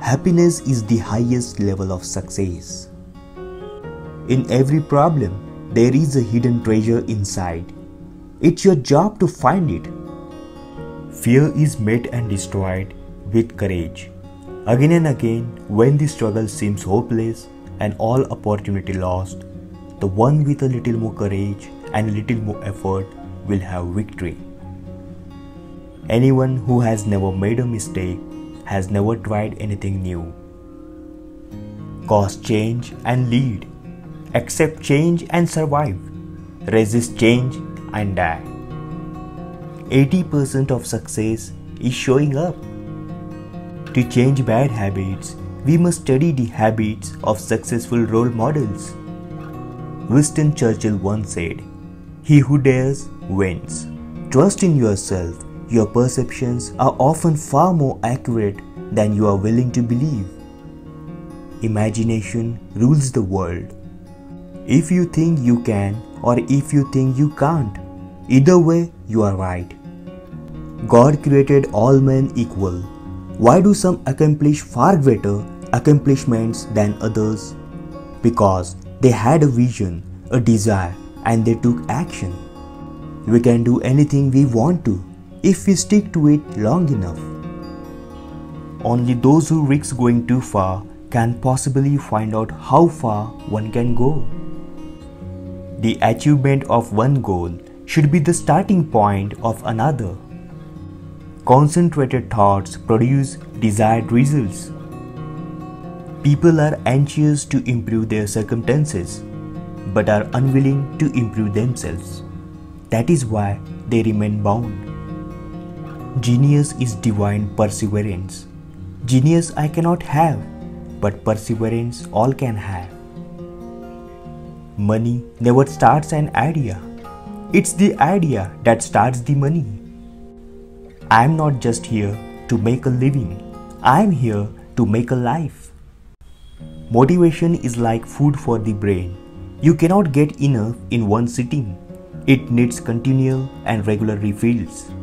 happiness is the highest level of success. In every problem, there is a hidden treasure inside. It's your job to find it. Fear is met and destroyed with courage. Again and again, when the struggle seems hopeless and all opportunity lost, the one with a little more courage and a little more effort will have victory. Anyone who has never made a mistake has never tried anything new. Cause change and lead. Accept change and survive. Resist change and die. 80% of success is showing up. To change bad habits, we must study the habits of successful role models. Winston Churchill once said, He who dares wins. Trust in yourself. Your perceptions are often far more accurate than you are willing to believe. Imagination rules the world. If you think you can or if you think you can't, either way, you are right. God created all men equal. Why do some accomplish far greater accomplishments than others? Because they had a vision, a desire, and they took action. We can do anything we want to if we stick to it long enough. Only those who risk going too far can possibly find out how far one can go. The achievement of one goal should be the starting point of another. Concentrated thoughts produce desired results. People are anxious to improve their circumstances but are unwilling to improve themselves. That is why they remain bound. Genius is divine perseverance. Genius I cannot have, but perseverance all can have. Money never starts an idea. It's the idea that starts the money. I'm not just here to make a living. I'm here to make a life. Motivation is like food for the brain. You cannot get enough in one sitting. It needs continual and regular refills.